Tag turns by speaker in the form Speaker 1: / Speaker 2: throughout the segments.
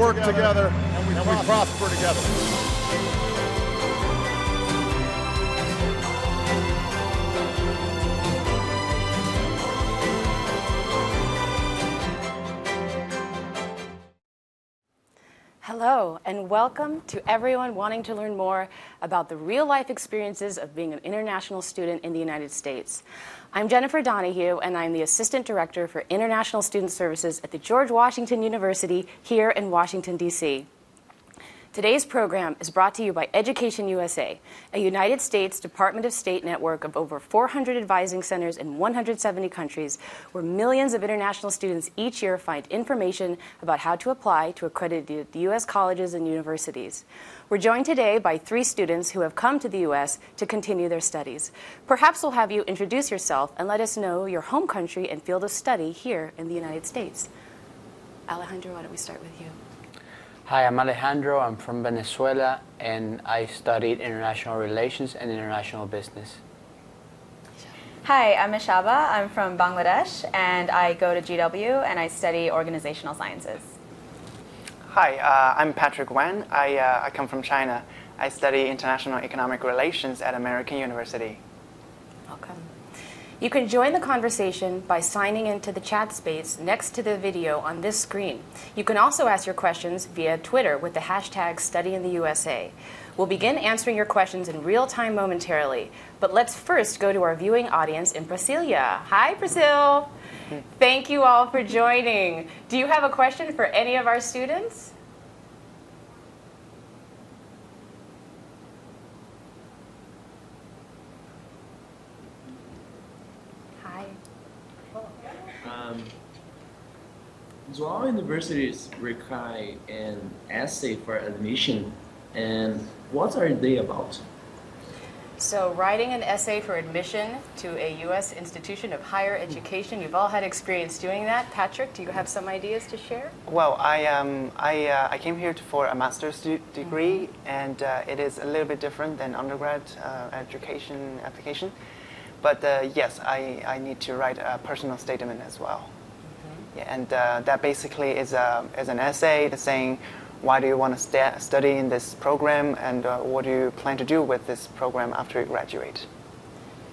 Speaker 1: together, we work together, and we prosper together.
Speaker 2: Hello, and welcome to everyone wanting to learn more about the real life experiences of being an international student in the United States. I'm Jennifer Donahue, and I'm the Assistant Director for International Student Services at the George Washington University here in Washington, D.C. Today's program is brought to you by Education USA, a United States Department of State network of over 400 advising centers in 170 countries, where millions of international students each year find information about how to apply to accredited U.S. colleges and universities. We're joined today by three students who have come to the U.S. to continue their studies. Perhaps we'll have you introduce yourself and let us know your home country and field of study here in the United States. Alejandro, why don't we start with you?
Speaker 3: Hi, I'm Alejandro. I'm from Venezuela and I studied international relations and international business.
Speaker 4: Hi, I'm Ishaba. I'm from Bangladesh and I go to GW and I study organizational sciences.
Speaker 5: Hi, uh, I'm Patrick Wen. I, uh, I come from China. I study international economic relations at American University.
Speaker 2: You can join the conversation by signing into the chat space next to the video on this screen. You can also ask your questions via Twitter with the hashtag StudyInTheUSA. We'll begin answering your questions in real time momentarily, but let's first go to our viewing audience in Brasilia. Hi, Brazil. Thank you all for joining. Do you have a question for any of our students? Hi.
Speaker 6: Um, do all universities require an essay for admission, and what are they about?
Speaker 2: So, writing an essay for admission to a U.S. institution of higher education, you've all had experience doing that. Patrick, do you have some ideas to share?
Speaker 5: Well, I, um, I, uh, I came here to, for a master's de- degree, and uh, it is a little bit different than undergrad uh, education application. But uh, yes, I, I need to write a personal statement as well. Yeah, and uh, that basically is, a, is an essay that's saying why do you want to sta study in this program and uh, what do you plan to do with this program after you graduate.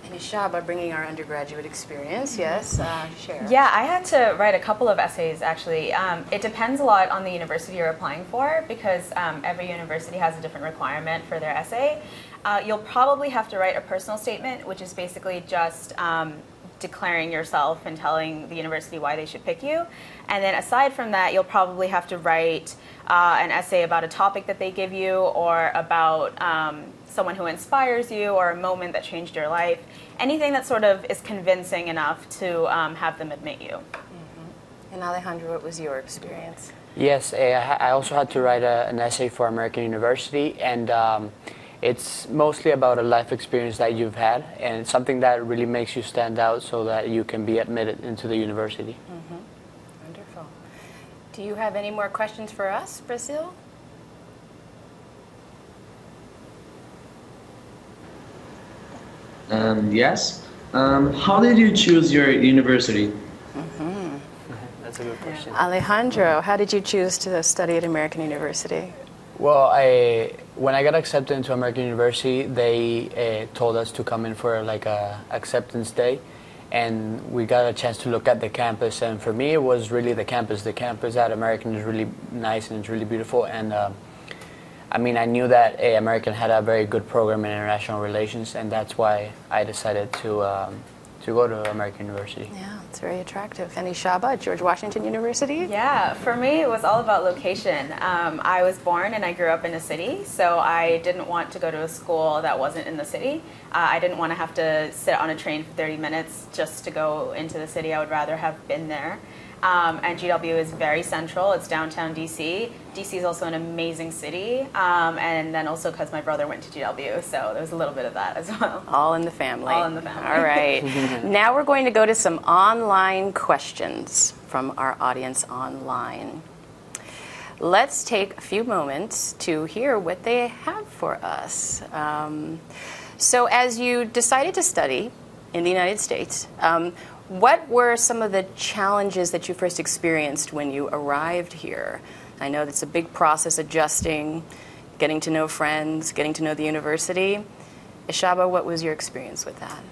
Speaker 2: And Ishaba bringing our undergraduate experience, yes, uh, share.
Speaker 4: Yeah, I had to write a couple of essays actually. Um, it depends a lot on the university you're applying for because um, every university has a different requirement for their essay. Uh, you'll probably have to write a personal statement, which is basically just um, declaring yourself and telling the university why they should pick you. And then aside from that, you'll probably have to write uh, an essay about a topic that they give you or about um, someone who inspires you or a moment that changed your life. Anything that sort of is convincing enough to um, have them admit you.
Speaker 2: And Alejandro, what was your experience?
Speaker 3: Yes, eh, I I also had to write a, an essay for American University, and um, it's mostly about a life experience that you've had, and something that really makes you stand out so that you can be admitted into the university.
Speaker 2: Wonderful. Do you have any more questions for us, Brazil?
Speaker 6: Um, yes. Um, how did you choose your university?
Speaker 3: That's a good question.
Speaker 2: Alejandro, how did you choose to study at American University?
Speaker 3: Well, I, when I got accepted into American University, they uh, told us to come in for like a acceptance day, and we got a chance to look at the campus. And for me, it was really the campus. The campus at American is really nice and it's really beautiful. And um, I mean, I knew that uh, American had a very good program in international relations, and that's why I decided to um, to go to American University.
Speaker 2: Yeah, it's very attractive. And Ishaba at George Washington University?
Speaker 4: Yeah, for me, it was all about location. Um, I was born and I grew up in a city, so I didn't want to go to a school that wasn't in the city. Uh, I didn't want to have to sit on a train for 30 minutes just to go into the city. I would rather have been there. Um, and GW is very central. It's downtown DC. DC is also an amazing city, um, and then also because my brother went to GW, so there's a little bit of that as well.
Speaker 2: All in the family.
Speaker 4: All in the family.
Speaker 2: All right. now we're going to go to some online questions from our audience online. Let's take a few moments to hear what they have for us. Um, so, as you decided to study in the United States, um, what were some of the challenges that you first experienced when you arrived here? I know it's a big process adjusting, getting to know friends, getting to know the university. Ishaba, what was your experience with that?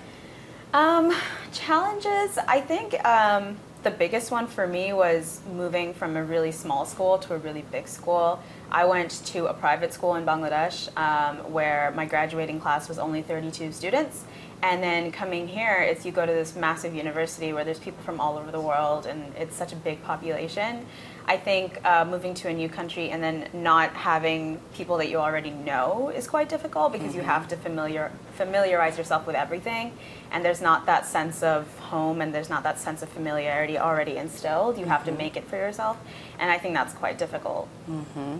Speaker 4: Um, challenges, I think um, the biggest one for me was moving from a really small school to a really big school. I went to a private school in Bangladesh um, where my graduating class was only 32 students. And then coming here, it's you go to this massive university where there's people from all over the world and it's such a big population. I think uh, moving to a new country and then not having people that you already know is quite difficult because mm-hmm. you have to familiar familiarize yourself with everything, and there's not that sense of home and there's not that sense of familiarity already instilled. You mm-hmm. have to mm-hmm. make it for yourself, and I think that's quite difficult.
Speaker 2: Mm-hmm.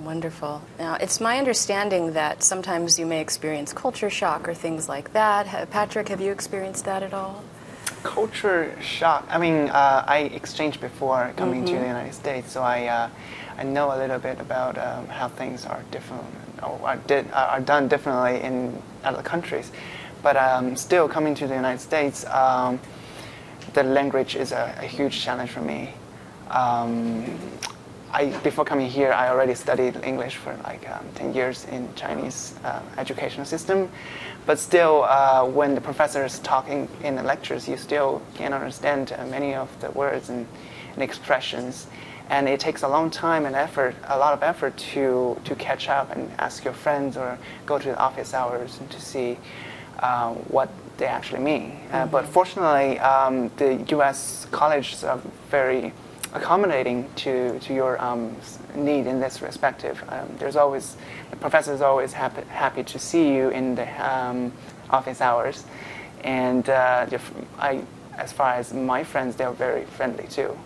Speaker 2: Wonderful. Now, it's my understanding that sometimes you may experience culture shock or things like that. Patrick, have you experienced that at all?
Speaker 5: Culture shock. I mean, uh, I exchanged before coming mm-hmm. to the United States, so I, uh, I know a little bit about um, how things are different or are, did, are done differently in other countries. But um, still, coming to the United States, um, the language is a, a, huge challenge for me. I, before coming here, I already studied English for like um, 10 years in Chinese uh, educational system. But still, uh, when the professor is talking in the lectures, you still can't understand uh, many of the words and, and, expressions. And it takes a long time and effort, a lot of effort to, to catch up and ask your friends or go to the office hours and to see uh, what they actually mean. Mm-hmm. but fortunately, um, the U.S. colleges are very accommodating to, to your um, need in this respective. Um, there's always, the professor is always happy, happy to see you in the um, office hours. And uh, I, as far as my friends, they're very friendly too.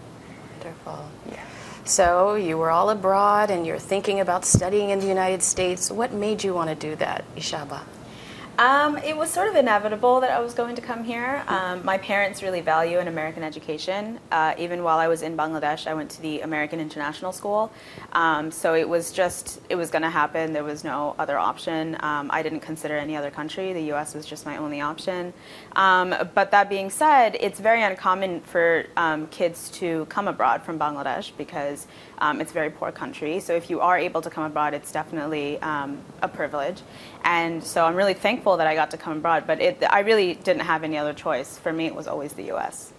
Speaker 2: Wonderful.
Speaker 5: Yeah.
Speaker 2: So you were all abroad and you're thinking about studying in the United States. What made you want to do that, Ishaba?
Speaker 4: Um, it was sort of inevitable that I was going to come here. Um, my parents really value an American education. Uh, even while I was in Bangladesh, I went to the American International School. Um, so it was just, it was going to happen. There was no other option. Um, I didn't consider any other country. The US was just my only option. Um, but that being said, it's very uncommon for um, kids to come abroad from Bangladesh because it's a very poor country. So if you are able to come abroad, it's definitely a privilege. And so I'm really thankful that I got to come abroad. But it, I really didn't have any other choice. For me, it was always the U.S.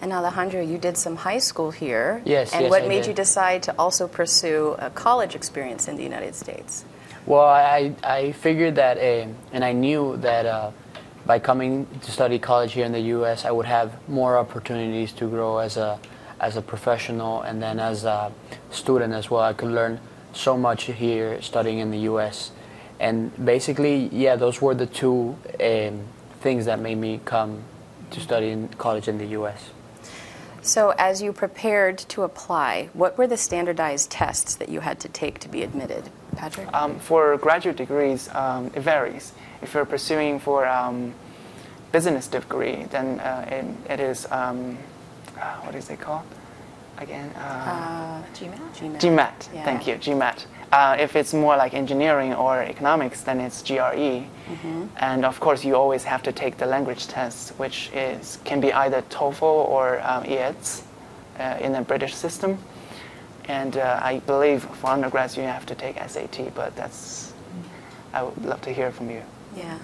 Speaker 2: And Alejandro, you did some high school here.
Speaker 3: Yes.
Speaker 2: And
Speaker 3: yes,
Speaker 2: what
Speaker 3: I
Speaker 2: made
Speaker 3: did.
Speaker 2: you decide to also pursue a college experience in the United States?
Speaker 3: Well, I, I figured that, uh, and I knew that uh, by coming to study college here in the U.S., I would have more opportunities to grow as a as a professional and then as a student as well. I could learn so much here studying in the U.S. And basically, yeah, those were the two um, things that made me come to study in college in the U.S.
Speaker 2: So, as you prepared to apply, what were the standardized tests that you had to take to be admitted, Patrick?
Speaker 5: Um, for graduate degrees, um, it varies. If you're pursuing for um, business degree, then uh, it, it is um, uh, what is it called again? Uh,
Speaker 2: uh, GMAT.
Speaker 5: GMAT. GMAT. Yeah. Thank you, GMAT. Uh, if it's more like engineering or economics, then it's GRE. Mm-hmm. And of course, you always have to take the language test, which is can be either TOEFL or um, IELTS uh, in the British system. And uh, I believe for undergrads you have to take SAT, but that's I would love to hear from you.
Speaker 2: Yeah.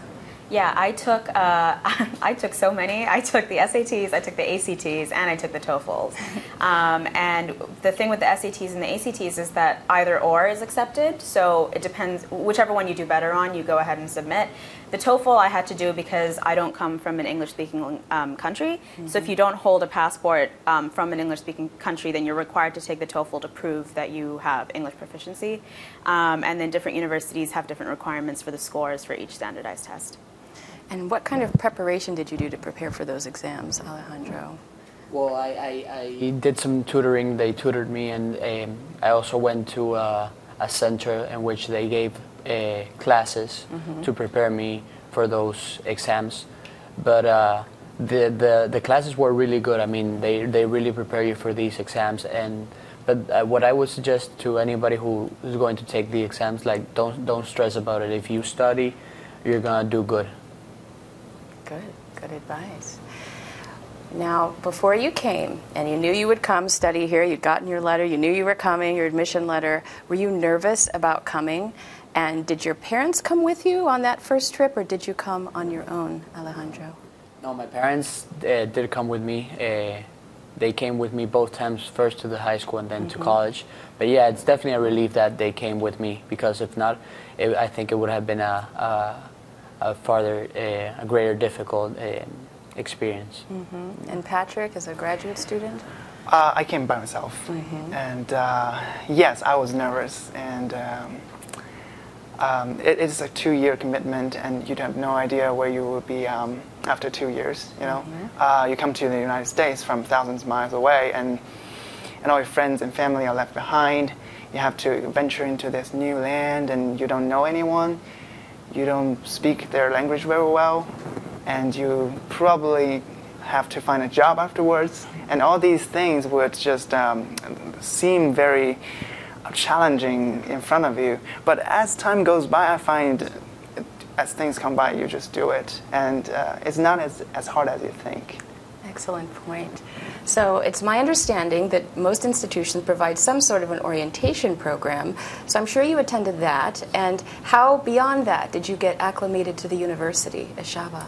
Speaker 4: Yeah, I took uh, I took so many. I took the SATs, I took the ACTs, and I took the TOEFLs. Um, and the thing with the SATs and the ACTs is that either or is accepted. So it depends. Whichever one you do better on, you go ahead and submit. The TOEFL I had to do because I don't come from an English-speaking um, country. Mm-hmm. So if you don't hold a passport um, from an English-speaking country, then you're required to take the TOEFL to prove that you have English proficiency. Um, and then different universities have different requirements for the scores for each standardized test.
Speaker 2: And what kind of preparation did you do to prepare for those exams, Alejandro?
Speaker 3: Well, I, I, I did some tutoring. They tutored me, and um, I also went to uh, a center in which they gave uh, classes mm-hmm. to prepare me for those exams. But uh, the, the, the classes were really good. I mean, they, they really prepare you for these exams. And but uh, what I would suggest to anybody who is going to take the exams, like don't don't stress about it. If you study, you're gonna do good.
Speaker 2: Good, good advice. Now, before you came and you knew you would come study here, you'd gotten your letter, you knew you were coming, your admission letter, were you nervous about coming? And did your parents come with you on that first trip or did you come on your own, Alejandro?
Speaker 3: No, my parents uh, did come with me. Uh, they came with me both times, first to the high school and then to college. But yeah, it's definitely a relief that they came with me because if not, it, I think it would have been a, a, a farther, uh, a greater difficult uh, experience.
Speaker 2: And Patrick, as a graduate student?
Speaker 5: Uh, I came by myself, and uh, yes, I was nervous, and um, um, it is a two-year commitment, and you have no idea where you will be um, after two years. You know, uh, you come to the United States from thousands of miles away, and and all your friends and family are left behind. You have to venture into this new land, and you don't know anyone. You don't speak their language very well, and you probably have to find a job afterwards. And all these things would just um, seem very challenging in front of you. But as time goes by, I find as things come by, you just do it. And uh, it's not as, as hard as you think.
Speaker 2: Excellent point. So it's my understanding that most institutions provide some sort of an orientation program. So I'm sure you attended that. And how, beyond that, did you get acclimated to the university, Ashaba?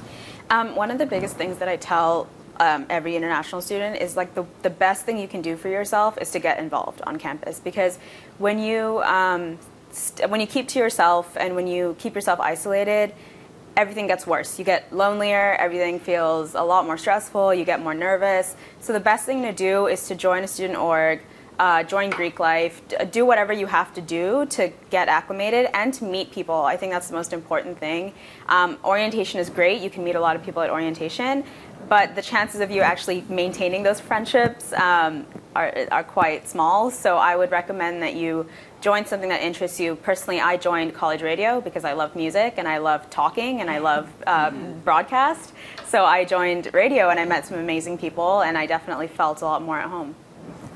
Speaker 4: Um, one of the biggest things that I tell um, every international student is like the, the best thing you can do for yourself is to get involved on campus because when you um, when you keep to yourself and when you keep yourself isolated everything gets worse you get lonelier everything feels a lot more stressful you get more nervous so the best thing to do is to join a student org uh, join Greek life, do whatever you have to do to get acclimated and to meet people. I think that's the most important thing. Um, orientation is great, you can meet a lot of people at orientation, but the chances of you actually maintaining those friendships um, are, are quite small. So I would recommend that you join something that interests you. Personally, I joined college radio because I love music and I love talking and I love um, broadcast. So I joined radio and I met some amazing people and I definitely felt a lot more at home.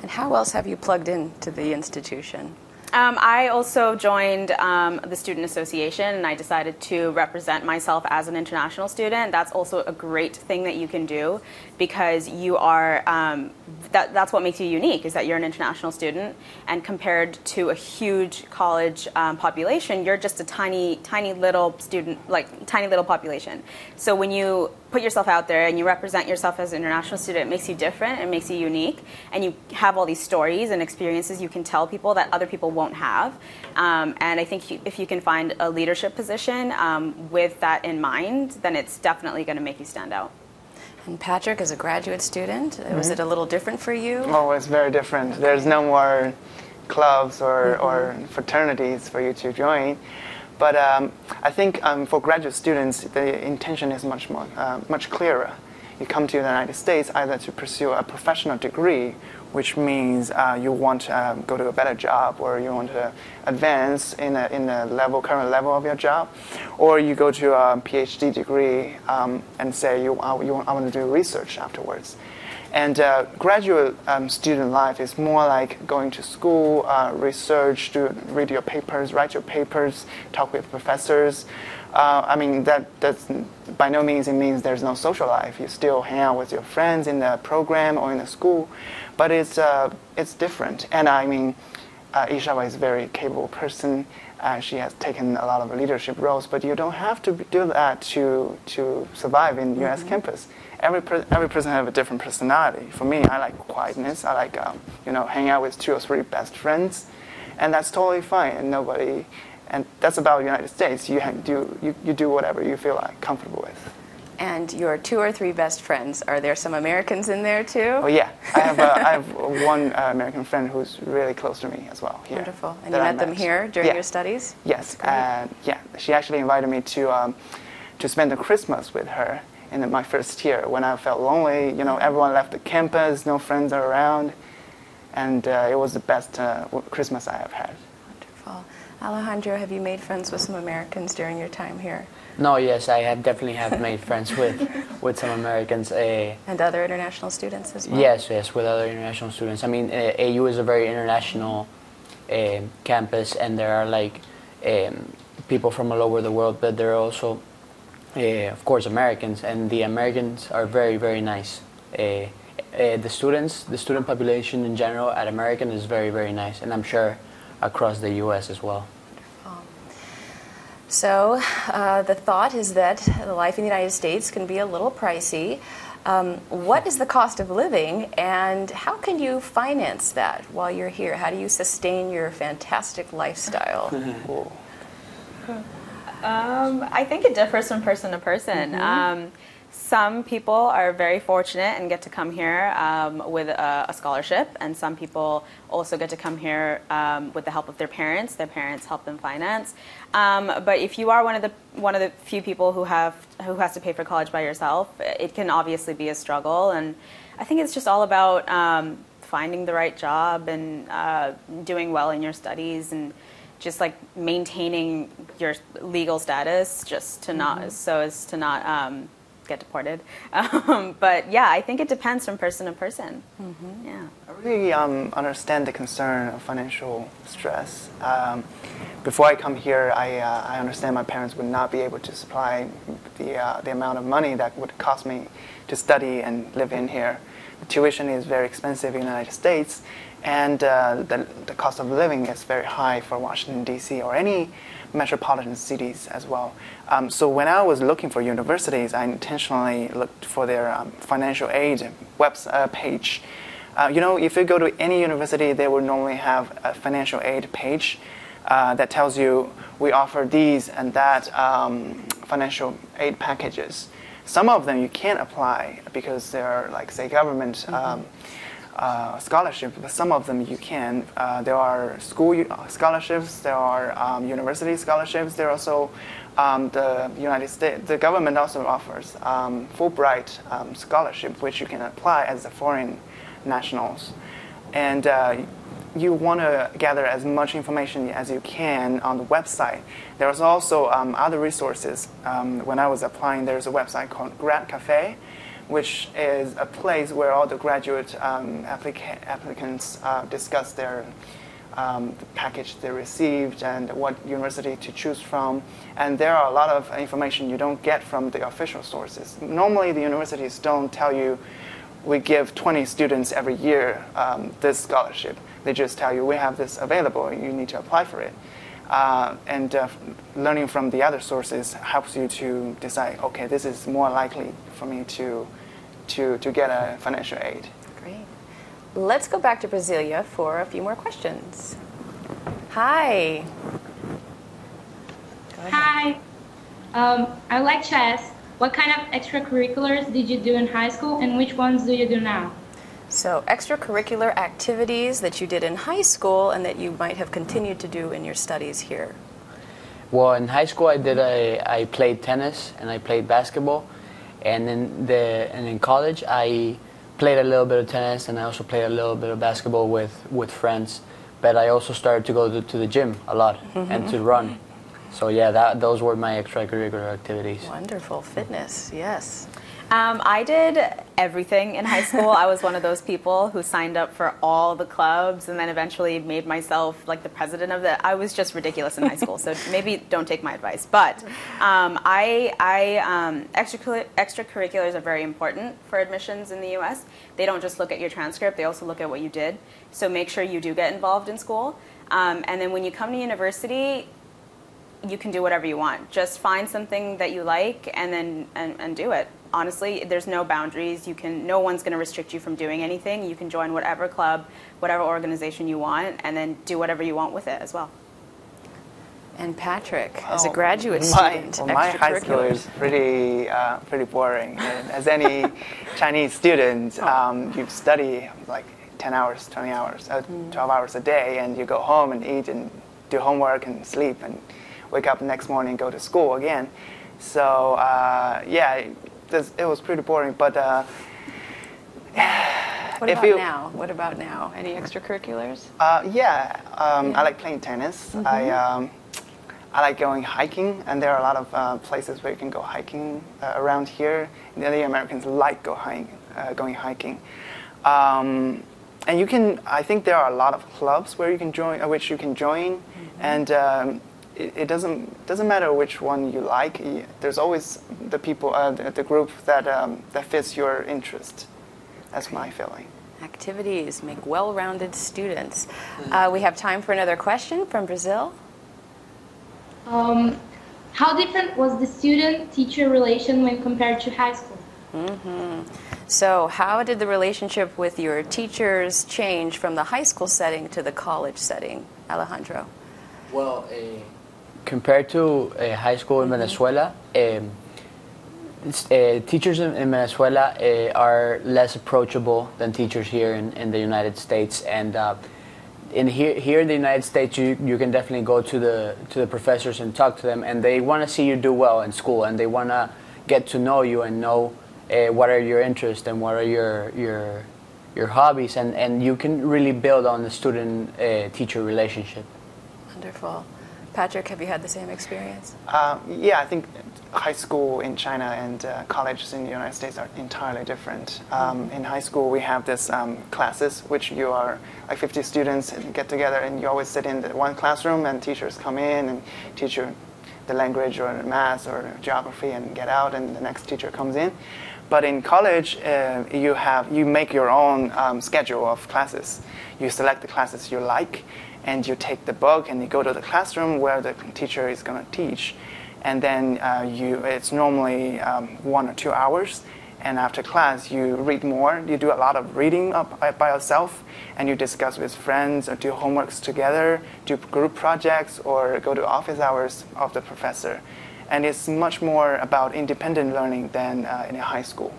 Speaker 2: And how else have you plugged into the institution?
Speaker 4: Um, I also joined um, the Student Association and I decided to represent myself as an international student. That's also a great thing that you can do because you are, um, that, that's what makes you unique is that you're an international student and compared to a huge college um, population, you're just a tiny, tiny little student, like tiny little population. So when you put yourself out there and you represent yourself as an international student, it makes you different, it makes you unique, and you have all these stories and experiences you can tell people that other people won't have. Um, and I think if you can find a leadership position um, with that in mind, then it's definitely going to make you stand out.
Speaker 2: And Patrick, as a graduate student, was it a little different for you?
Speaker 5: Oh, it's very different. There's no more clubs or, or fraternities for you to join. But um, I think um, for graduate students, the intention is much more, uh, much clearer. You come to the United States either to pursue a professional degree, which means uh, you want to um, go to a better job, or you want to advance in a, in the level, current level of your job, or you go to a PhD degree um, and say you, uh, you want, I want to do research afterwards. And uh, graduate um, student life is more like going to school, uh, research, do, read your papers, write your papers, talk with professors. Uh, I mean, that that's by no means it means there's no social life. You still hang out with your friends in the program or in the school, but it's uh, it's different. And I mean, uh, Ishawa is a very capable person. Uh, she has taken a lot of leadership roles, but you don't have to do that to to survive in U.S. campus. Every per- every person have a different personality. For me, I like quietness. I like um, you know hang out with two or three best friends, and that's totally fine. And nobody, and that's about the United States. You do you, you do whatever you feel like comfortable with.
Speaker 2: And your two or three best friends, are there some Americans in there too?
Speaker 5: Oh yeah, I have uh, I have one uh, American friend who's really close to me as well. Here,
Speaker 2: Wonderful. And you
Speaker 5: I
Speaker 2: met them here during
Speaker 5: Yeah.
Speaker 2: your studies?
Speaker 5: Yes, and yeah, she actually invited me to um, to spend the Christmas with her in my first year when I felt lonely. You know, everyone left the campus, no friends are around, and uh, it was the best uh, Christmas I have had.
Speaker 2: Wonderful. Alejandro, have you made friends with some Americans during your time here?
Speaker 3: No, yes, I have definitely have made friends with with some Americans. Uh,
Speaker 2: And other international students as well?
Speaker 3: Yes, yes, with other international students. I mean, uh, AU is a very international um campus, and there are like um, people from all over the world, but there are also, uh, of course, Americans, and the Americans are very, very nice. uh, uh, the students, the student population in general at American is very, very nice, and I'm sure across the U.S. as well.
Speaker 2: So, uh, the thought is that the life in the United States can be a little pricey. Um, what is the cost of living, and how can you finance that while you're here? How do you sustain your fantastic lifestyle?
Speaker 4: Um, I think it differs from person to person. Um, some people are very fortunate and get to come here um, with a, a scholarship, and some people also get to come here um, with the help of their parents. Their parents help them finance. Um, but if you are one of the one of the few people who have who has to pay for college by yourself, it can obviously be a struggle. And I think it's just all about um, finding the right job and uh, doing well in your studies and just like maintaining your legal status just to not so as to not um, get deported um, but yeah i think it depends from person to person yeah
Speaker 5: I really um, understand the concern of financial stress. Um, before I come here, I, uh, I understand my parents would not be able to supply the, uh, the amount of money that would cost me to study and live in here. The tuition is very expensive in the United States, and uh, the, the cost of living is very high for Washington, D.C., or any metropolitan cities as well. Um, so when I was looking for universities, I intentionally looked for their um, financial aid web uh, page. Uh, you know, if you go to any university, they will normally have a financial aid page uh, that tells you we offer these and that um, financial aid packages. Some of them you can't apply because they're like say government um, uh, scholarship, but some of them you can. Uh, there are school u- scholarships, there are um, university scholarships, there are also um, the United States, the government also offers um, Fulbright um, scholarship, which you can apply as a foreign nationals. And uh, you want to gather as much information as you can on the website. There's also um, other resources. Um, when I was applying, there's a website called Grad Cafe, which is a place where all the graduate um, applica- applicants uh, discuss their um, the package they received and what university to choose from. And there are a lot of information you don't get from the official sources. Normally, the universities don't tell you we give 20 students every year um, this scholarship. They just tell you we have this available, you need to apply for it. Uh, and uh, learning from the other sources helps you to decide, okay, this is more likely for me to, to, to get a financial aid.
Speaker 2: Great. Let's go back to Brasilia for a few more questions. Hi. Go ahead.
Speaker 7: Hi. Um, I'd like to ask, what kind of extracurriculars did you do in high school and which ones do you do now?
Speaker 2: So, extracurricular activities that you did in high school and that you might have continued to do in your studies here.
Speaker 3: Well, in high school, I did a, I played tennis and I played basketball, and in the and in college, I played a little bit of tennis and I also played a little bit of basketball with with friends. But I also started to go to, to the gym a lot mm-hmm. and to run. So yeah, that those were my extracurricular activities.
Speaker 2: Wonderful. Fitness, yes.
Speaker 4: Um, I did everything in high school. I was one of those people who signed up for all the clubs and then eventually made myself like the president of the. I was just ridiculous in high school, so maybe don't take my advice. But um, I, I um, extracurric- extracurriculars are very important for admissions in the U.S. They don't just look at your transcript; they also look at what you did. So make sure you do get involved in school. Um, and then when you come to university, you can do whatever you want. Just find something that you like and then and, and do it. Honestly, there's no boundaries. You can no one's going to restrict you from doing anything. You can join whatever club, whatever organization you want and then do whatever you want with it as well.
Speaker 2: And Patrick, as a
Speaker 5: Oh,
Speaker 2: graduate
Speaker 5: my,
Speaker 2: student,
Speaker 5: well, my high school
Speaker 2: extracurriculars.
Speaker 5: is pretty, uh, pretty boring. And as any Chinese student,
Speaker 2: Oh.
Speaker 5: um, you study like 10 hours, 20 hours, uh,
Speaker 2: Mm.
Speaker 5: 12 hours a day, and you go home and eat and do homework and sleep and wake up the next morning and go to school again. So uh, yeah, it, it was pretty boring. But uh,
Speaker 2: What
Speaker 5: if
Speaker 2: about
Speaker 5: you-
Speaker 2: now? What about now? Any extracurriculars?
Speaker 5: Uh, yeah, um, I like playing tennis.
Speaker 2: Mm-hmm.
Speaker 5: I, um, I like going hiking, and there are a lot of uh, places where you can go hiking uh, around here. The other Americans like go hiking, uh, going hiking. Um, and you can, I think there are a lot of clubs where you can join, uh, which you can join,
Speaker 2: Mm-hmm.
Speaker 5: and um, it, it doesn't doesn't matter which one you like. There's always the people, uh, the, the group that um, that fits your interest. That's my feeling.
Speaker 2: Activities make well rounded students. Uh, we have time for another question from Brazil.
Speaker 7: Um, how different was the student-teacher relation when compared to high school?
Speaker 2: So, how did the relationship with your teachers change from the high school setting to the college setting, Alejandro?
Speaker 3: Well, compared to uh, high school in Venezuela, um, uh, teachers in, in Venezuela uh, are less approachable than teachers here in, in the United States. And uh, in here, here in the United States, you, you can definitely go to the to the professors and talk to them, and they want to see you do well in school, and they want to get to know you and know uh, what are your interests and what are your your your hobbies, and, and you can really build on the student-teacher relationship.
Speaker 2: Wonderful. Patrick, have you had the same experience?
Speaker 5: Um, yeah, I think high school in China and uh, colleges in the United States are entirely different. Um, in high school, we have this um, classes, which you are like 50 students and get together, and you always sit in the one classroom, and teachers come in and teach you the language or math or geography, and get out, and the next teacher comes in. But in college, uh, you have you make your own um, schedule of classes. You select the classes you like, and you take the book and you go to the classroom where the teacher is going to teach, and then uh, you it's normally um, one or two hours. And after class, you read more. You do a lot of reading up by, by yourself, and you discuss with friends or do homeworks together, do group projects, or go to office hours of the professor. And it's much more about independent learning than uh, in a high school.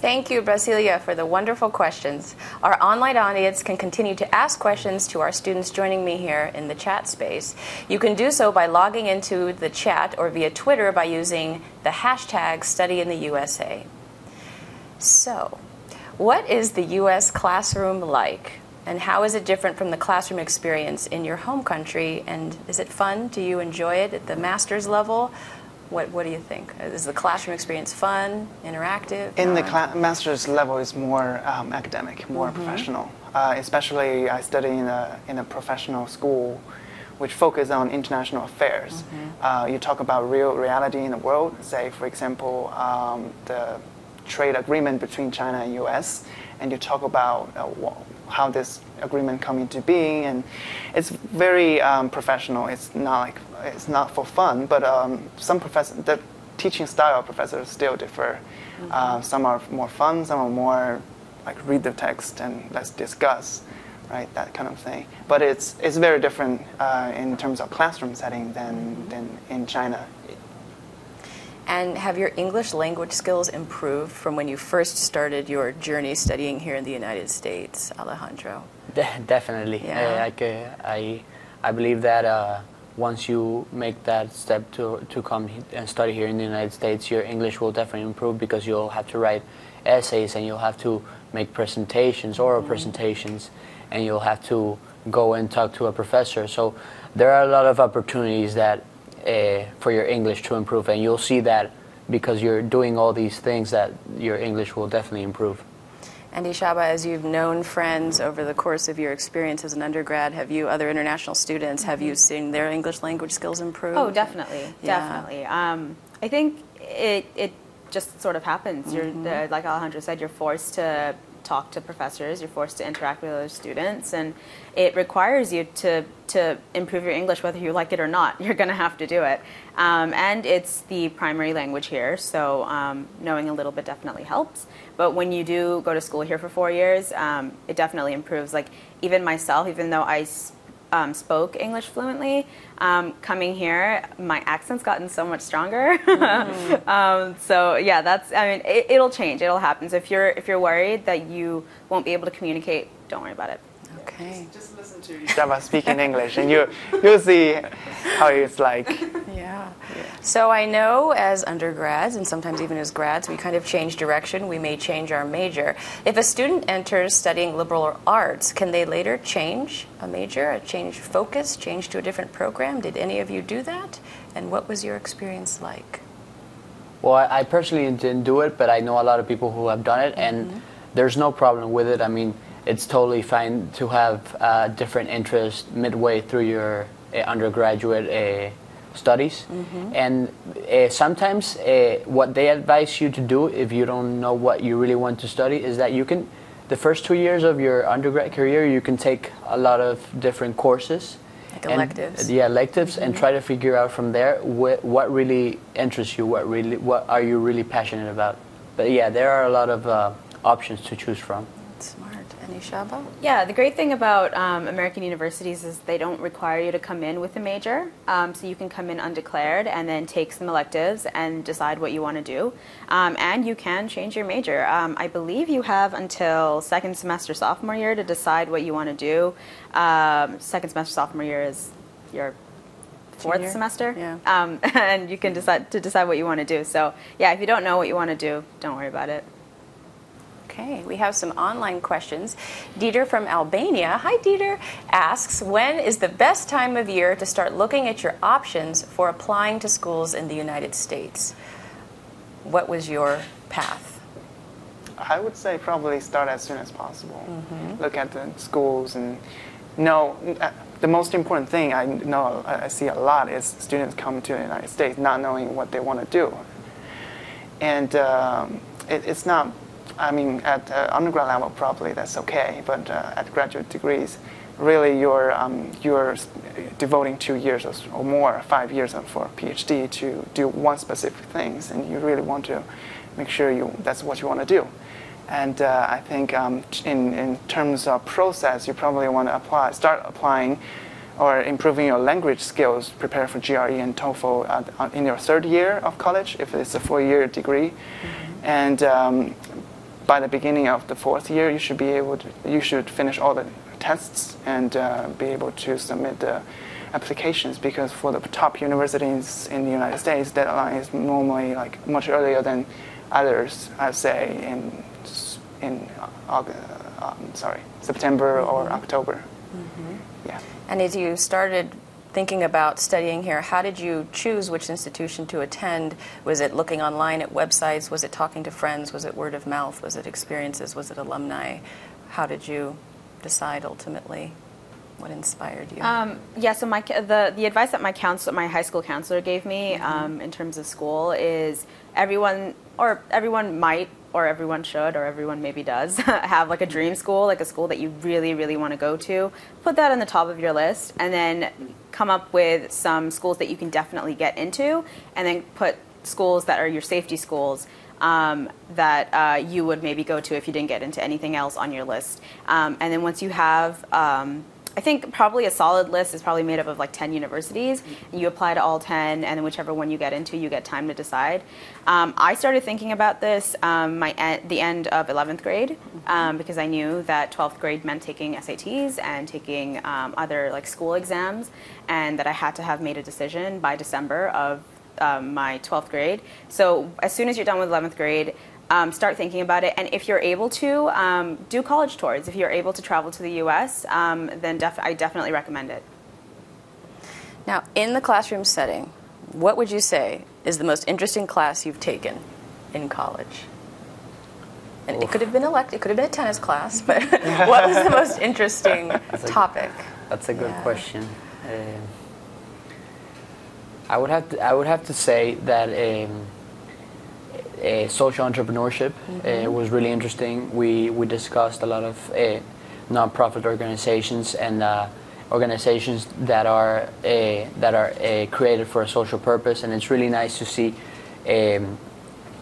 Speaker 2: Thank you, Brasilia, for the wonderful questions. Our online audience can continue to ask questions to our students joining me here in the chat space. You can do so by logging into the chat or via Twitter by using the hashtag StudyInTheUSA. So, what is the U.S. classroom like? And how is it different from the classroom experience in your home country? And is it fun? Do you enjoy it at the master's level? What, what do you think? Is the classroom experience fun, interactive?
Speaker 5: In the cla- master's level is more um, academic, more professional. Uh, especially, I study in a, in a professional school which focus on international affairs. Uh, you talk about real reality in the world, say, for example, um, the trade agreement between China and US, and you talk about uh, how this agreement come into being, and it's very um, professional. It's not like it's not for fun, but um, some professor the teaching style of professors still differ. Uh, some are more fun, some are more like read the text and let's discuss, right? That kind of thing. But it's it's very different uh, in terms of classroom setting than than in China.
Speaker 2: And have your English language skills improved from when you first started your journey studying here in the United States, Alejandro?
Speaker 3: De- definitely.
Speaker 2: Yeah.
Speaker 3: Like, uh, I, I believe that uh, once you make that step to, to come and study here in the United States, your English will definitely improve because you'll have to write essays and you'll have to make presentations, oral presentations, and you'll have to go and talk to a professor. So there are a lot of opportunities that uh, for your English to improve, and you'll see that because you're doing all these things that your English will definitely improve.
Speaker 2: And Ishaba, as you've known friends over the course of your experience as an undergrad, have you, other international students, have you mm-hmm. seen their English language skills improve?
Speaker 4: Oh, definitely,
Speaker 2: Yeah.
Speaker 4: definitely. Um, I think it it just sort of happens. You're the, like Alejandro said, you're forced to talk to professors. You're forced to interact with other students, and it requires you to to improve your English, whether you like it or not. You're going to have to do it, um, and it's the primary language here. So um, knowing a little bit definitely helps. But when you do go to school here for four years, um, it definitely improves. Like even myself, even though I um, spoke English fluently. Um, coming here, my accent's gotten so much stronger. um, so yeah, that's. I mean, it, it'll change. It'll happen. So if you're if you're worried that you won't be able to communicate, don't worry about it.
Speaker 2: Okay.
Speaker 5: Just listen to Java speaking English, and you you'll see how it's like.
Speaker 2: Yeah. So I know as undergrads and sometimes even as grads, we kind of change direction. We may change our major. If a student enters studying liberal arts, can they later change a major, a change focus, change to a different program? Did any of you do that? And what was your experience like?
Speaker 3: Well, I, I personally didn't do it, but I know a lot of people who have done it, and mm-hmm. there's no problem with it. I mean, it's totally fine to have uh, different interests midway through your uh, undergraduate uh, studies. And uh, sometimes uh, what they advise you to do if you don't know what you really want to study is that you can, the first two years of your undergrad career, you can take a lot of different courses.
Speaker 2: Like
Speaker 3: and-
Speaker 2: electives.
Speaker 3: yeah, electives, and try to figure out from there wh- what really interests you, what really, what are you really passionate about. But yeah, there are a lot of uh, options to choose from.
Speaker 2: Smart.
Speaker 4: Yeah, the great thing about um, American universities is they don't require you to come in with a major. Um, so you can come in undeclared and then take some electives and decide what you want to do. Um, and you can change your major. Um, I believe you have until second semester sophomore year to decide what you want to do. Um, second semester sophomore year is your fourth
Speaker 2: Junior?
Speaker 4: semester.
Speaker 2: Yeah.
Speaker 4: Um, and you can decide to decide what you want to do. So yeah, if you don't know what you want to do, don't worry about it.
Speaker 2: Okay, we have some online questions. Dieter from Albania, hi Dieter, asks When is the best time of year to start looking at your options for applying to schools in the United States? What was your path?
Speaker 5: I would say probably start as soon as possible. Look at the schools and know. uh, The most important thing I know, I I see a lot is students come to the United States not knowing what they want to do, and um, it, it's not. I mean, at uh, undergrad level, probably that's okay, but uh, at graduate degrees, really you're um, you're devoting two years or, more, five years for a PhD to do one specific things, and you really want to make sure you that's what you want to do. And uh, I think um, in, in terms of process, you probably want to apply, start applying or improving your language skills, prepare for GRE and TOEFL at, uh, in your third year of college, if it's a four-year degree. And um, by the beginning of the fourth year, you should be able to, you should finish all the tests and uh, be able to submit the applications because for the top universities in the United States, deadline is normally like much earlier than others, I'd say in in August, um, sorry, September or October. Yeah.
Speaker 2: And as you started thinking about studying here, how did you choose which institution to attend? Was it looking online at websites? Was it talking to friends? Was it word of mouth? Was it experiences? Was it alumni? How did you decide ultimately? What inspired you?
Speaker 4: Um, yeah, so my the the advice that my counselor, my high school counselor, gave me um, in terms of school is everyone or everyone might or everyone should or everyone maybe does have like a dream school, like a school that you really really want to go to. Put that on the top of your list, and then come up with some schools that you can definitely get into, and then put schools that are your safety schools um, that uh, you would maybe go to if you didn't get into anything else on your list. Um, and then once you have, um, I think probably a solid list is probably made up of like 10 universities. And you apply to all 10, and then whichever one you get into, you get time to decide. Um, I started thinking about this um, my en- the end of 11th grade um, because I knew that 12th grade meant taking SATs and taking um, other like school exams, and that I had to have made a decision by December of um, my 12th grade. So as soon as you're done with 11th grade, um, start thinking about it. And if you're able to, um, do college tours. If you're able to travel to the U.S., um, then def- I definitely recommend it.
Speaker 2: now, in the classroom setting, what would you say is the most interesting class you've taken in college? And it could have been elect, it could have been a tennis class, but what was the most interesting topic?
Speaker 3: That's a good
Speaker 2: Yeah.
Speaker 3: question. Um, I would have to, I would have to say that um, uh, social entrepreneurship uh, was really interesting. We we discussed a lot of uh, nonprofit organizations and uh, organizations that are uh, that are uh, created for a social purpose, and it's really nice to see. Um,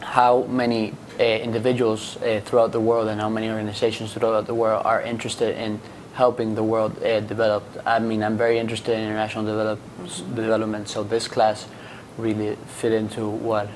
Speaker 3: how many uh, individuals uh, throughout the world and how many organizations throughout the world are interested in helping the world uh, develop. I mean, I'm very interested in international develop- development, so this class really fit into what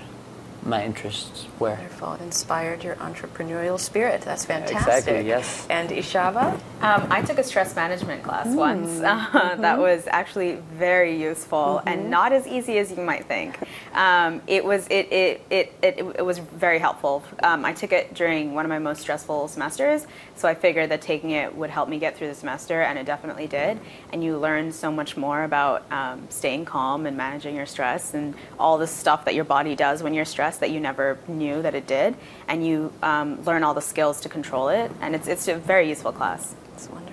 Speaker 3: my interests were.
Speaker 2: Wonderful. It inspired your entrepreneurial spirit. That's fantastic.
Speaker 3: Exactly, yes.
Speaker 2: And Ishaba?
Speaker 4: Um, I took a stress management class once uh, that was actually very useful and not as easy as you might think. Um, it was it it, it, it it was very helpful. Um, I took it during one of my most stressful semesters, so I figured that taking it would help me get through the semester, and it definitely did. And you learn so much more about um, staying calm and managing your stress and all the stuff that your body does when you're stressed that you never knew that it did, and you um, learn all the skills to control it. And it's it's a very useful class.
Speaker 2: It's wonderful.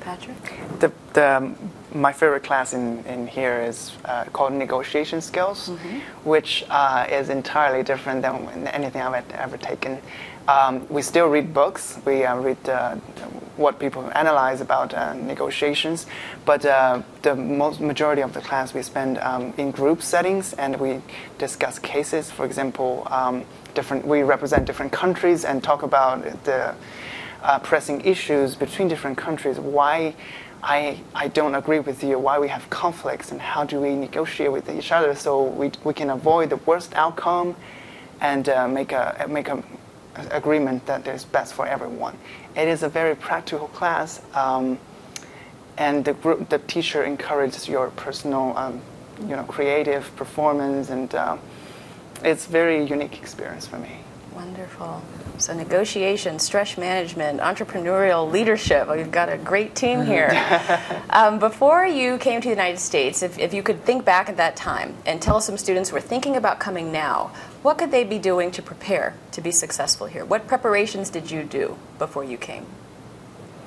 Speaker 2: Patrick?
Speaker 5: The, the my favorite class in, in here is uh, called negotiation skills, which uh, is entirely different than anything I've ever taken. Um, we still read books. We uh, read uh, what people analyze about uh, negotiations, but uh, the most majority of the class we spend um, in group settings, and we discuss cases. For example, um, different we represent different countries and talk about the uh, pressing issues between different countries. Why I, I don't agree with you, why we have conflicts, and how do we negotiate with each other so we, we can avoid the worst outcome and uh, make a make a agreement that is best for everyone. It is a very practical class, um, and the group, the teacher encourages your personal, um, you know, creative performance, and uh, it's very unique experience for me.
Speaker 2: Wonderful. So negotiation, stress management, entrepreneurial leadership. We've got a great team here. um, before you came to the United States, if, if you could think back at that time and tell some students who are thinking about coming now, what could they be doing to prepare to be successful here? What preparations did you do before you came?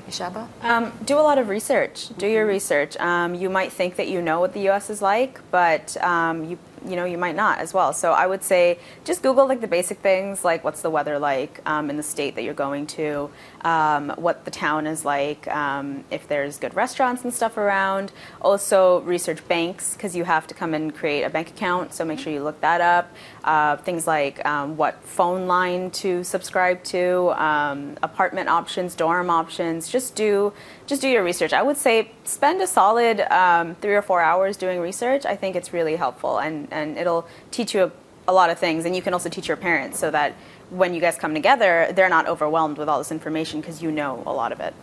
Speaker 2: Ishaba?
Speaker 4: Um, do a lot of research. Do your research. Um, you might think that you know what the U.S. is like, but um, you you know you might not as well. So I would say just Google like the basic things, like what's the weather like um, in the state that you're going to, um, what the town is like, um, if there's good restaurants and stuff around. Also research banks because you have to come and create a bank account. So make sure you look that up. Uh, things like um, what phone line to subscribe to, um, apartment options, dorm options. Just do just do your research. I would say spend a solid um, three or four hours doing research. I think it's really helpful and, and it'll teach you a, a lot of things. And you can also teach your parents so that when you guys come together, they're not overwhelmed with all this information because you know a lot of it.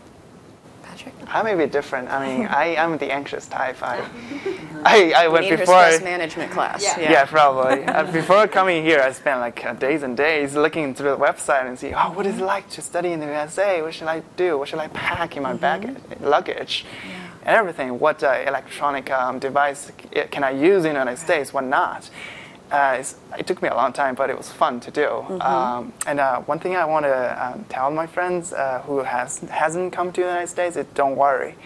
Speaker 2: Patrick?
Speaker 5: I may be different. I mean, I am the anxious type. I, I, I went
Speaker 2: Need her
Speaker 5: before.
Speaker 2: stress management class.
Speaker 5: Yeah, Yeah, probably. uh, before coming here, I spent like uh, days and days looking through the website and see, oh, what is it like to study in the USA? What should I do? What should I pack in my bag, luggage, and everything? What uh, electronic um, device c- can I use in the United States? What not? Uh, it took me a long time, but it was fun to do. Um, and uh, one thing I want to um, tell my friends uh, who has hasn't come to the United States is don't worry.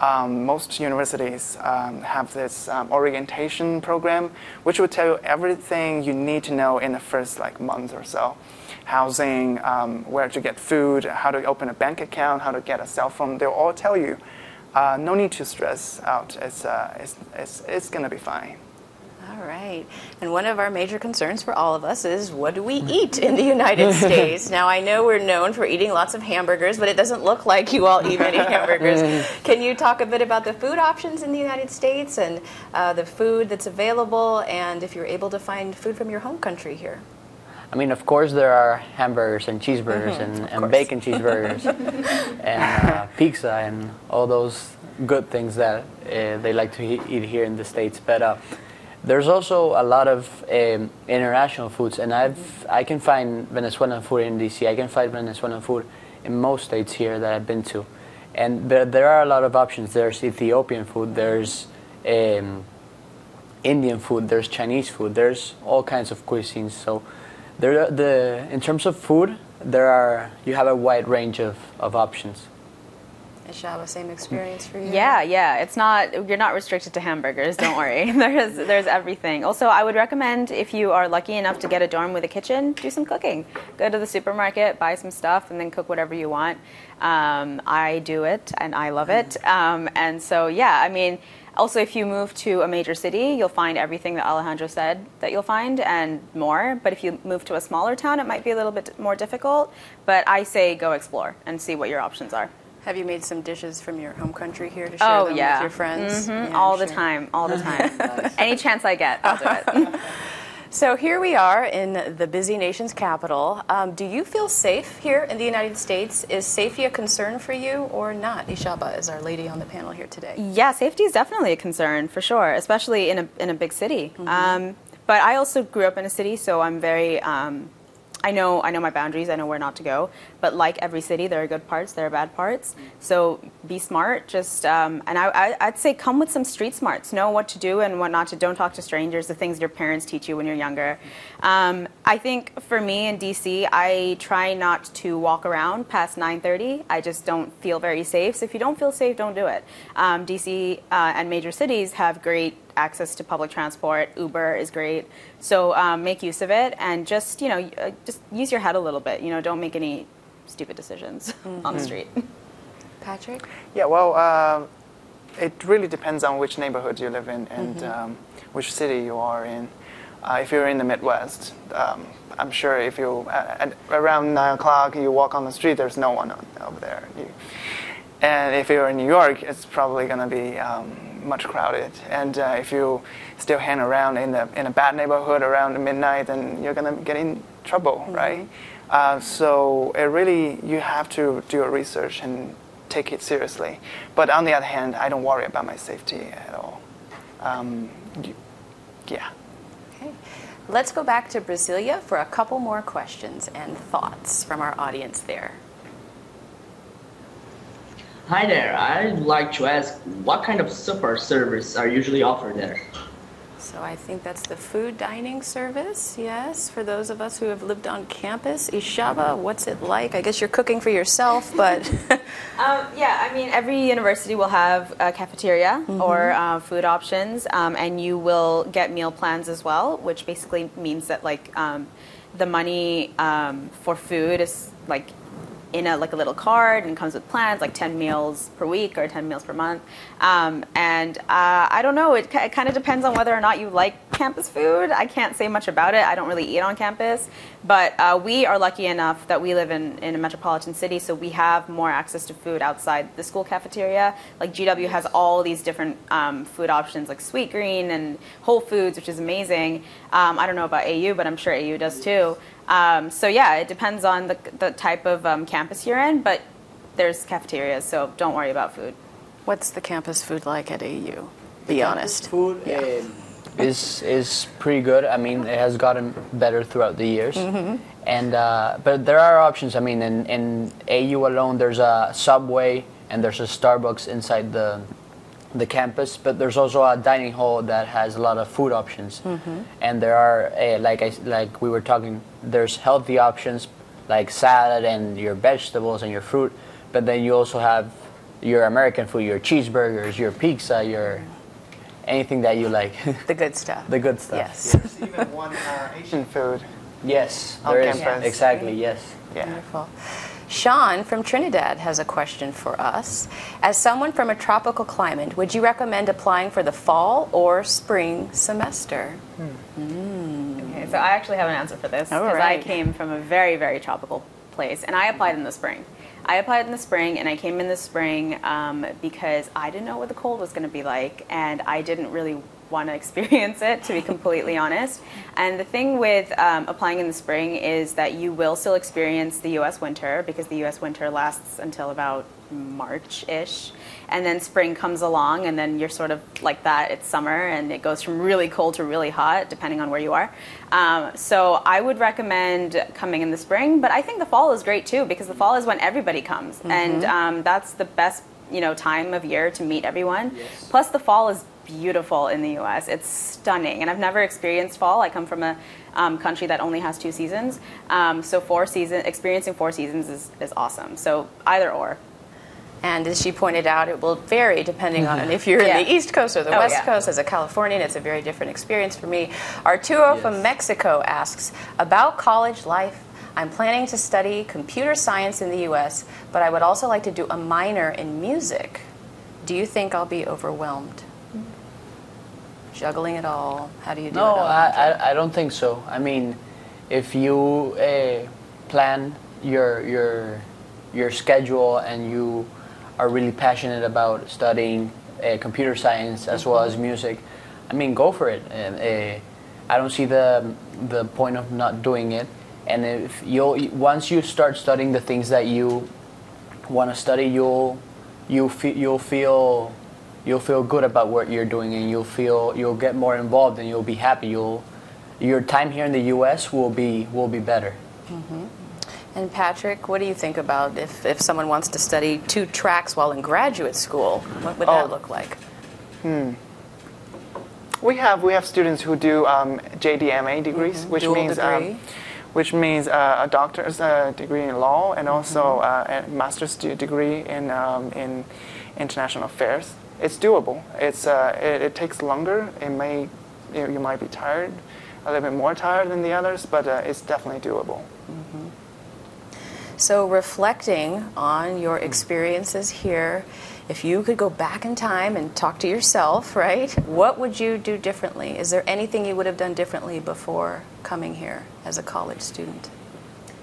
Speaker 5: Um, most universities um, have this um, orientation program, which will tell you everything you need to know in the first like month or so. Housing, um, where to get food, how to open a bank account, how to get a cell phone. They'll all tell you. Uh, no need to stress out. It's, uh, it's, it's, it's going to be fine.
Speaker 2: All right. And one of our major concerns for all of us is what do we eat in the United States? Now, I know we're known for eating lots of hamburgers, but it doesn't look like you all eat many hamburgers. Can you talk a bit about the food options in the United States and uh, the food that's available, and if you're able to find food from your home country here?
Speaker 3: I mean, of course, there are hamburgers and cheeseburgers and, and bacon cheeseburgers and uh, pizza and all those good things that uh, they like to he- eat here in the States. But uh, there's also a lot of um, international foods, and I've I can find Venezuelan food in DC. I can find Venezuelan food in most states here that I've been to, and there there are a lot of options. There's Ethiopian food. There's um, Indian food, there's Chinese food, there's all kinds of cuisines. So, there, the in terms of food, there are you have a wide range of, of options.
Speaker 2: Ishaba, same experience for you?
Speaker 4: Yeah, yeah. It's not you're not restricted to hamburgers. Don't worry. there's there's everything. Also, I would recommend if you are lucky enough to get a dorm with a kitchen, do some cooking. Go to the supermarket, buy some stuff, and then cook whatever you want. Um, I do it, and I love it. Um, and so, yeah, I mean. Also, if you move to a major city, you'll find everything that Alejandro said that you'll find and more. But if you move to a smaller town, it might be a little bit more difficult. But I say go explore and see what your options are.
Speaker 2: Have you made some dishes from your home country here to share
Speaker 4: Oh
Speaker 2: them
Speaker 4: yeah,
Speaker 2: with your friends?
Speaker 4: Mhm.
Speaker 2: Yeah,
Speaker 4: all
Speaker 2: I'm
Speaker 4: the
Speaker 2: sure.
Speaker 4: time, all the time. Any chance I get, I'll do it.
Speaker 2: So here we are in the busy nation's capital. Um, do you feel safe here in the United States? Is safety a concern for you or not? Ishaba is our lady on the panel here today.
Speaker 4: yeah, safety is definitely a concern for sure, especially in a in a big city.
Speaker 2: Mm-hmm.
Speaker 4: Um, but I also grew up in a city, so I'm very. Um, I know I know my boundaries. I know where not to go. But like every city, there are good parts, there are bad parts. So be smart. Just um, and I, I'd say come with some street smarts. Know what to do and what not to. Don't talk to strangers. The things your parents teach you when you're younger. Um, I think for me in DC, I try not to walk around past 9:30. I just don't feel very safe. So if you don't feel safe, don't do it. Um, DC uh, and major cities have great access to public transport. Uber is great. So um, make use of it and just you know uh, just use your head a little bit. You know, don't make any stupid decisions on the street.
Speaker 2: Patrick?
Speaker 5: Yeah, well, um it really depends on which neighborhood you live in and um, which city you are in. Uh, if you're in the Midwest, um, I'm sure if you at, at around nine o'clock you walk on the street, there's no one on, over there. You, and if you're in New York, it's probably going to be um, much crowded. And uh, if you still hang around in the in a bad neighborhood around midnight, then you're going to get in trouble, right? Uh, so it really you have to do your research and take it seriously. But on the other hand, I don't worry about my safety at all. Um, you- yeah.
Speaker 2: Okay. Let's go back to Brasilia for a couple more questions and thoughts from our audience there.
Speaker 6: Hi there. I'd like to ask what kind of supper service are usually offered there?
Speaker 2: So I think that's the food dining service, yes, for those of us who have lived on campus. Ishaba, what's it like? I guess you're cooking for yourself, but
Speaker 4: Um, yeah, I mean, every university will have a cafeteria or uh, food options, um, and you will get meal plans as well, which basically means that like um, the money um, for food is like in a like a little card and comes with plans like 10 meals per week or 10 meals per month. Um, and uh, i don't know it, it kind of depends on whether or not you like campus food. I can't say much about it. I don't really eat on campus. But uh, we are lucky enough that we live in, in a metropolitan city so we have more access to food outside the school cafeteria. Like gw has all these different um, food options like sweet green and whole foods which is amazing. Um, i don't know about au but i'm sure au does too um, so yeah, it depends on the, the type of um, campus you're in, but there's cafeterias, so don't worry about food.
Speaker 2: what's the campus food like at AU? Be honest.
Speaker 3: Food um, is is pretty good. I mean, it has gotten better throughout the years. And uh, but there are options. I mean, in, in AU alone, there's a Subway and there's a Starbucks inside the the campus. But there's also a dining hall that has a lot of food options. And there are uh, like I like we were talking. There's healthy options like salad and your vegetables and your fruit. But then you also have your American food, your cheeseburgers, your pizza, your anything that you like.
Speaker 2: The good stuff.
Speaker 3: the good stuff.
Speaker 2: Yes.
Speaker 5: There's even one uh, Asian food.
Speaker 3: Yes,
Speaker 5: On
Speaker 3: there is.
Speaker 5: campus.
Speaker 3: Exactly, yes.
Speaker 5: Yeah.
Speaker 2: Wonderful. Sean from Trinidad has a question for us. As someone from a tropical climate, would you recommend applying for the fall or spring semester?
Speaker 4: Okay, so I actually have an answer for this because
Speaker 2: right.
Speaker 4: I came from a very, very tropical place, and I applied in the spring. I applied in the spring, and I came in the spring um, because I didn't know what the cold was going to be like, and I didn't really want to experience it, to be completely honest. And the thing with um, applying in the spring is that you will still experience the U.S. winter because the U.S. winter lasts until about March-ish, and then spring comes along, and then you're sort of like that. It's summer, and it goes from really cold to really hot, depending on where you are. Um, so I would recommend coming in the spring, but I think the fall is great too because the fall is when everybody comes, and um, that's the best you know time of year to meet everyone. Plus, the fall is beautiful in the U.S. It's stunning, and I've never experienced fall. I come from a um, country that only has two seasons, um, so four season experiencing four seasons is, is awesome. So either or.
Speaker 2: And as she pointed out, it will vary depending on if you're
Speaker 4: Yeah.
Speaker 2: in the East Coast or the
Speaker 4: Oh,
Speaker 2: West
Speaker 4: yeah.
Speaker 2: Coast. As a Californian, it's a very different experience for me. Arturo from Mexico asks about college life. I'm planning to study computer science in the U.S., but I would also like to do a minor in music. Do you think I'll be overwhelmed? Juggling it all. How do you do
Speaker 3: No,
Speaker 2: it? all?
Speaker 3: I, I, I don't think so. I mean, if you uh, plan your your your schedule and you are really passionate about studying uh, computer science as well as music, I mean, go for it. And, uh, I don't see the the point of not doing it. And if you once you start studying the things that you want to study, you'll you feel you'll feel you'll feel good about what you're doing, and you'll feel you'll get more involved, and you'll be happy. You'll your time here in the U.S. will be will be better.
Speaker 2: And Patrick, what do you think about if, if someone wants to study two tracks while in graduate school? What would that
Speaker 5: Oh.
Speaker 2: look like?
Speaker 5: We have we have students who do um, JDMA degrees, which
Speaker 2: Dual
Speaker 5: means
Speaker 2: degree.
Speaker 5: um, which means uh, a doctor's uh, degree in law and also uh, a master's degree in um, in international affairs. It's doable. It's uh, it, it takes longer. It may you, you might be tired, a little bit more tired than the others, but uh, it's definitely doable.
Speaker 2: So, reflecting on your experiences here, if you could go back in time and talk to yourself, right, what would you do differently? Is there anything you would have done differently before coming here as a college student?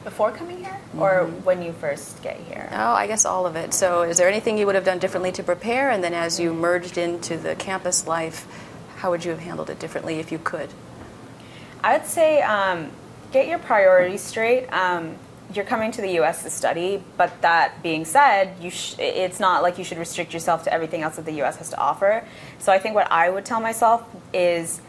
Speaker 4: Before coming here, or when you first get here?
Speaker 2: Oh, I guess all of it. So, is there anything you would have done differently to prepare? And then, as you merged into the campus life, how would you have handled it differently if you could?
Speaker 4: I would say um, get your priorities straight. Um, you're coming to the U.S. to study, but that being said, you sh- it's not like you should restrict yourself to everything else that the U.S. has to offer. So I think what I would tell myself is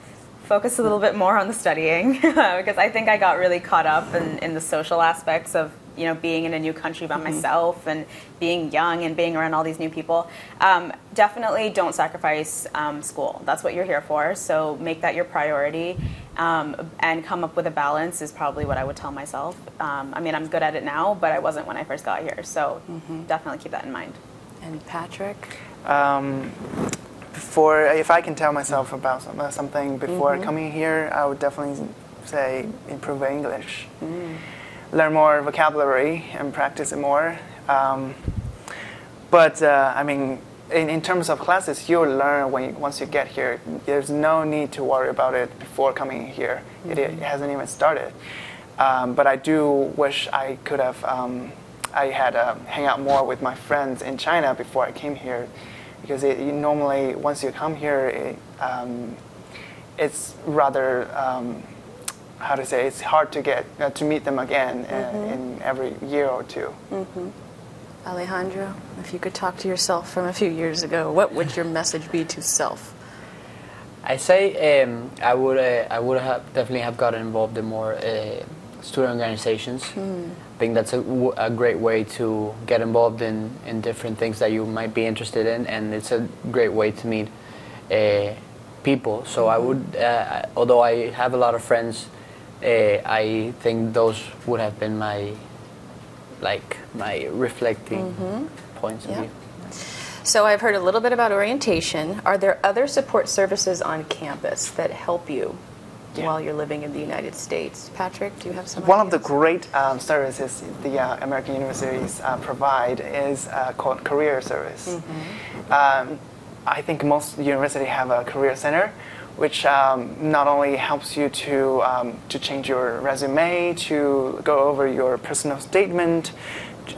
Speaker 4: focus a little bit more on the studying because I think I got really caught up in, in the social aspects of you know being in a new country by myself and being young and being around all these new people. Um, definitely don't sacrifice um, school. That's what you're here for. So make that your priority um, and come up with a balance is probably what I would tell myself. Um, I mean, I'm good at it now, but I wasn't when I first got here. So definitely keep that in mind.
Speaker 2: And Patrick?
Speaker 5: Before, if I can tell myself about some, uh, something before coming here, I would definitely say improve English, learn more vocabulary, and practice it more. Um, but uh, I mean, in, in terms of classes, you'll learn when you, once you get here. There's no need to worry about it before coming here. It, it hasn't even started. Um, but I do wish I could have. Um, I had uh, hang out more with my friends in China before I came here, because it, you normally once you come here, it, um, it's rather um, how to say it's hard to get uh, to meet them again uh, in every year or two.
Speaker 2: Alejandro, if you could talk to yourself from a few years ago, what would your message be to self?
Speaker 3: I say um, I would uh, I would have definitely have gotten involved in more uh, student organizations. I think that's a, w- a great way to get involved in, in different things that you might be interested in, and it's a great way to meet uh, people. So I would, uh, although I have a lot of friends, uh, I think those would have been my like my reflecting points of
Speaker 2: Yeah.
Speaker 3: view.
Speaker 2: So I've heard a little bit about orientation. Are there other support services on campus that help you
Speaker 5: Yeah.
Speaker 2: while you're living in the United States? Patrick, do you have some
Speaker 5: One of the great um, services the uh, American universities uh, provide is uh, called career service. Um, I think most universities have a career center, which um, not only helps you to um, to change your resume, to go over your personal statement,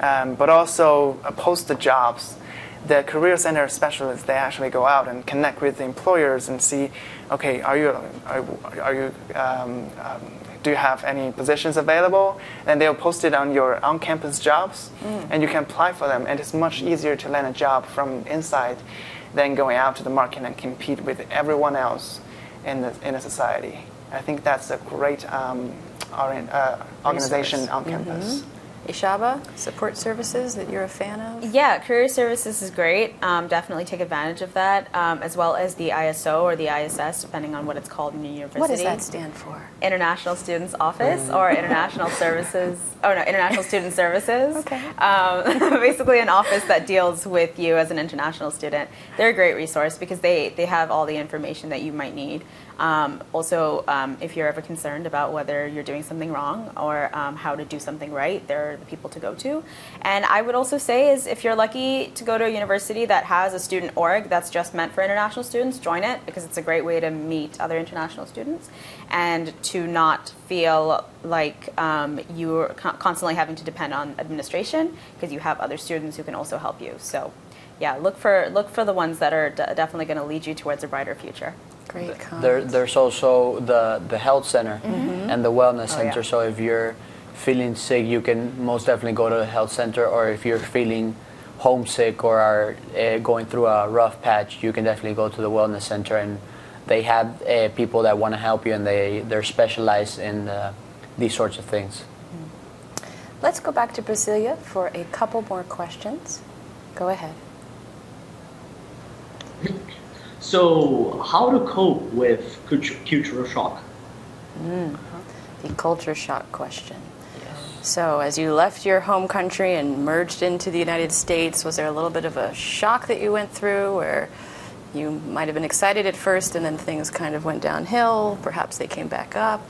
Speaker 5: um, but also uh, post the jobs. The career center specialists they actually go out and connect with the employers and see, okay, are you are, are you um, um, do you have any positions available? And they'll post it on your on-campus jobs, and you can apply for them. And it's much easier to land a job from inside than going out to the market and compete with everyone else in the in the society. I think that's a great um, orient, uh, organization
Speaker 2: Resource.
Speaker 5: on campus.
Speaker 2: Ishaba, support services that you're a fan of?
Speaker 4: Yeah, career services is great. Um, definitely take advantage of that, um, as well as the ISO or the ISS, depending on what it's called in the university.
Speaker 2: What does that stand for?
Speaker 4: International Students Office or International Services. Oh no, International Student Services.
Speaker 2: Okay.
Speaker 4: Um, basically, an office that deals with you as an international student. They're a great resource because they they have all the information that you might need. Um, also, um, if you're ever concerned about whether you're doing something wrong or um, how to do something right, they're the people to go to. And I would also say is if you're lucky to go to a university that has a student org that's just meant for international students, join it because it's a great way to meet other international students and to not feel like um, you're con- constantly having to depend on administration because you have other students who can also help you. So, yeah, look for look for the ones that are definitely going to lead you towards a brighter future.
Speaker 2: Great
Speaker 3: There, there's also the, the health center and the wellness
Speaker 4: Oh, yeah.
Speaker 3: center. So if you're feeling sick, you can most definitely go to the health center. Or if you're feeling homesick or are uh, going through a rough patch, you can definitely go to the wellness center. And they have uh, people that want to help you, and they they're specialized in uh, these sorts of things.
Speaker 2: Let's go back to Brasilia for a couple more questions. Go ahead.
Speaker 6: So, how to cope with cultu- cultural shock?
Speaker 2: Mm, the culture shock question. Yes. So, as you left your home country and merged into the United States, was there a little bit of a shock that you went through, or you might have been excited at first and then things kind of went downhill? Perhaps they came back up.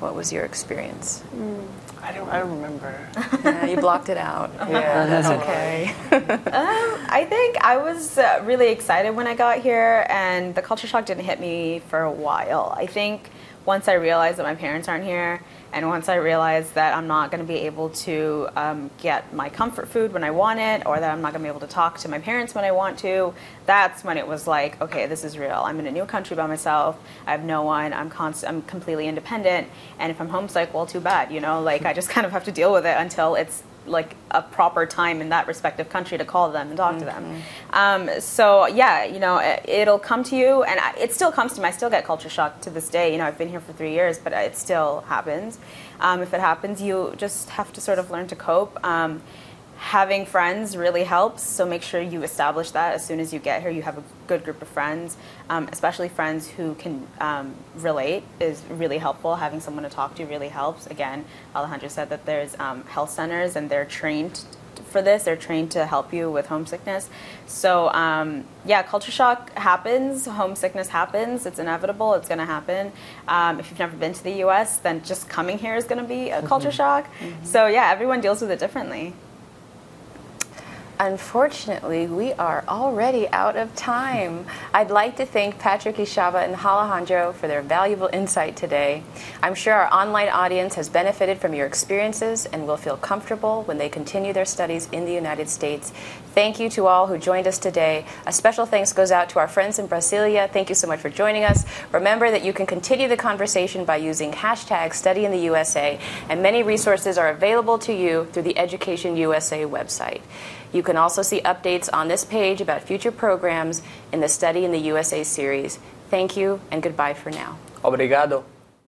Speaker 2: What was your experience? Mm.
Speaker 5: I don't, I don't remember.
Speaker 2: Yeah, you blocked it out.
Speaker 5: Yeah, that's
Speaker 2: Okay.
Speaker 4: I think I was uh, really excited when I got here, and the culture shock didn't hit me for a while. I think once I realized that my parents aren't here, and once I realized that I'm not going to be able to um, get my comfort food when I want it, or that I'm not going to be able to talk to my parents when I want to, that's when it was like, okay, this is real. I'm in a new country by myself. I have no one. I'm const- I'm completely independent, and if I'm homesick, well, too bad. You know, like I just kind of have to deal with it until it's like a proper time in that respective country to call them and talk to them. Um, so yeah, you know, it, it'll come to you, and I, it still comes to me. I still get culture shock to this day. You know, I've been here for three years, but it still happens. Um, if it happens, you just have to sort of learn to cope. Um, having friends really helps. So make sure you establish that as soon as you get here. You have a good group of friends um, especially friends who can um, relate is really helpful. Having someone to talk to really helps. Again alejandro said that there's um, health centers and they're trained for this. They're trained to help you with homesickness. So um, yeah culture shock happens. Homesickness happens. It's inevitable. It's going to happen. Um, if you've never been to the us then just coming here is going to be a culture shock. So yeah everyone deals with it differently
Speaker 2: Unfortunately, we are already out of time. I'd like to thank Patrick Ishaba and Alejandro for their valuable insight today. I'm sure our online audience has benefited from your experiences and will feel comfortable when they continue their studies in the United States. Thank you to all who joined us today. A special thanks goes out to our friends in Brasilia. Thank you so much for joining us. Remember that you can continue the conversation by using hashtag Study in the USA, and many resources are available to you through the Education USA website. You can also see updates on this page about future programs in the Study in the USA series. Thank you and goodbye for now.
Speaker 3: Obrigado.